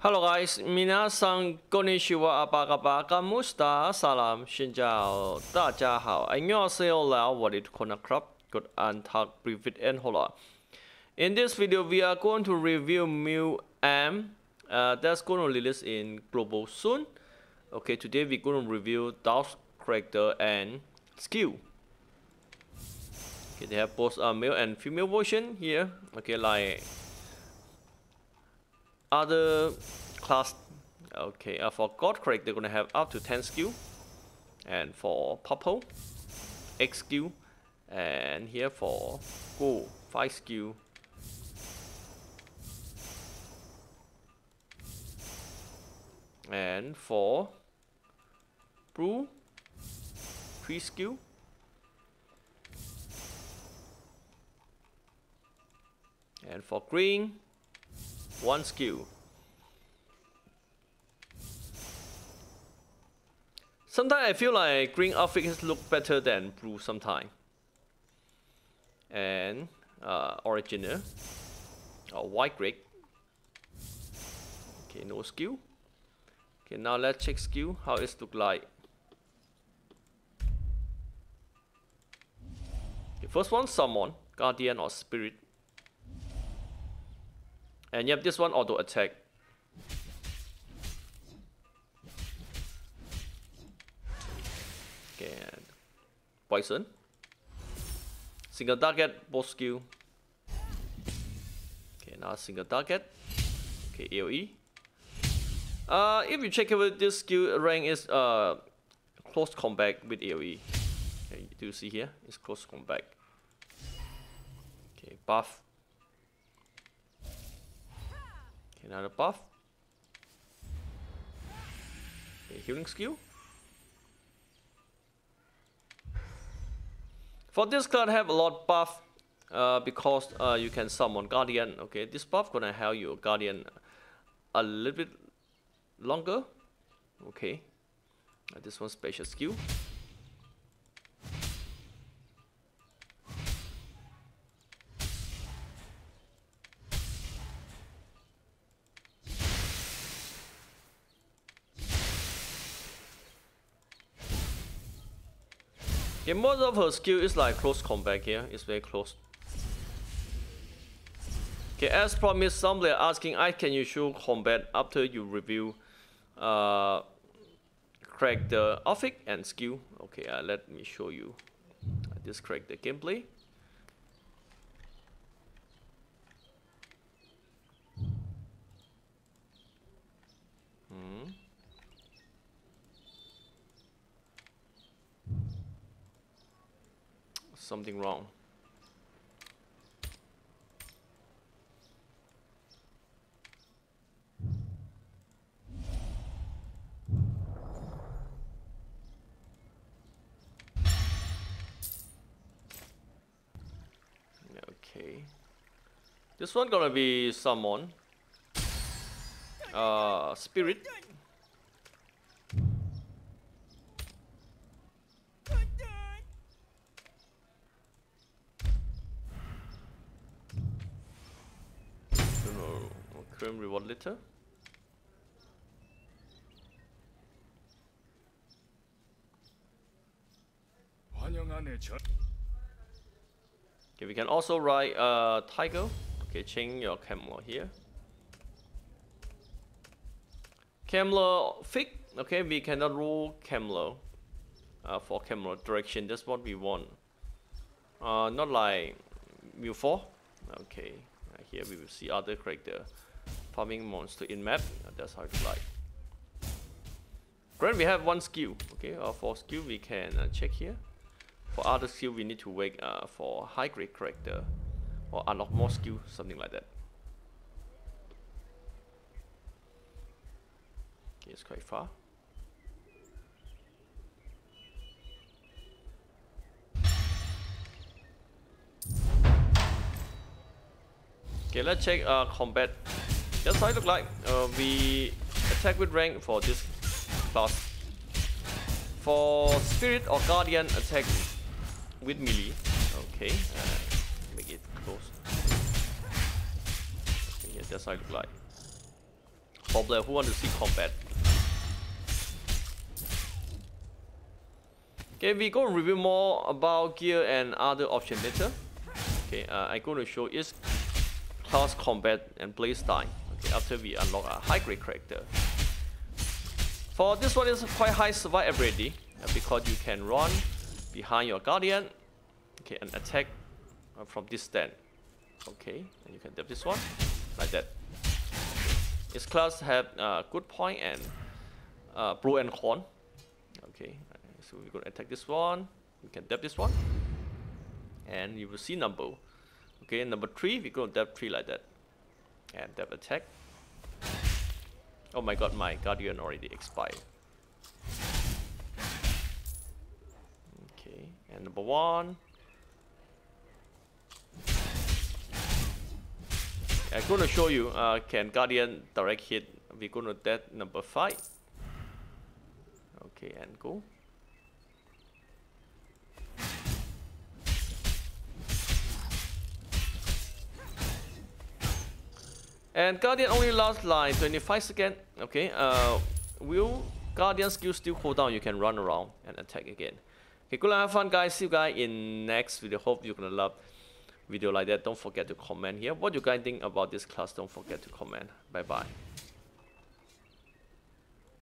Hello guys, minasan konnichiwa, apa kabar, kamusta, salam, xin chào, 大家好, 안녕하세요, lao, what it kona crop, good and talk, breathe and hola. In this video, we are going to review Mu M, uh, that's going to release in global soon. Okay, today we're going to review Dog's character and skill. Okay, they have both a male and female version here. Okay, like other class okay uh, for god correct they're gonna have up to 10 skill and for purple x skill and here for gold 5 skill and for blue 3 skill and for green one skill. Sometimes I feel like green outfits look better than blue sometimes. And uh, original or white gray. Okay, no skill. Okay, now let's check skill, how it look like. Okay, first one, summon, guardian or spirit. And yep, this one auto attack. Okay, poison. Single target, both skill. Okay, now single target. Okay, AoE. Uh, if you check out this skill rank is uh close combat with AoE. Okay, do you see here? It's close combat. Okay, buff another buff. A healing skill. For this card have a lot buff uh, because uh, you can summon guardian. Okay, this buff gonna help your guardian a little bit longer. Okay, uh, this one special skill. Okay, most of her skill is like close combat here. It's very close. Okay, as promised, somebody asking, I can you show combat after you review uh, crack the outfit and skill. Okay, uh, let me show you Just crack the gameplay. Something wrong. Okay. This one gonna be someone. Uh, spirit. Chrome reward letter. Okay, we can also write uh, tiger. Okay, change your camera here. Camera fix. Okay, we cannot rule camera uh, for camera direction. That's what we want. Uh, not like view 4. Okay, here we will see other character farming monster in map. That's how it's like. Great, we have one skill. Okay, uh, for skill we can uh, check here. For other skill we need to wait uh, for high grade character or unlock more skill, something like that. Okay, it's quite far. Okay, let's check uh, combat that's how it look like. Uh, we attack with rank for this class. For Spirit or Guardian, attack with melee. Okay, uh, make it close. Okay, yeah, that's how it look like. For player who want to see combat. Okay, we go review more about gear and other options later. Okay, uh, I'm going to show each class combat and play style. After we unlock a high grade character. For this one is quite high survivability uh, because you can run behind your guardian, okay, and attack uh, from this stand. Okay, and you can tap this one like that. Its class have uh, good point and uh, pro and con. Okay, so we're to attack this one. We can tap this one. And you will see number. Okay, number three, we're to tap three like that. And tap attack. Oh my god, my guardian already expired. Okay, and number one. I'm to show you uh, can guardian direct hit. We're to that number five. Okay, and go. And Guardian only lasts like 25 seconds. Okay, uh, will Guardian skill still cooldown? You can run around and attack again. Okay, good luck, have fun guys. See you guys in next video. Hope you're gonna love video like that. Don't forget to comment here. What you guys think about this class? Don't forget to comment. Bye bye.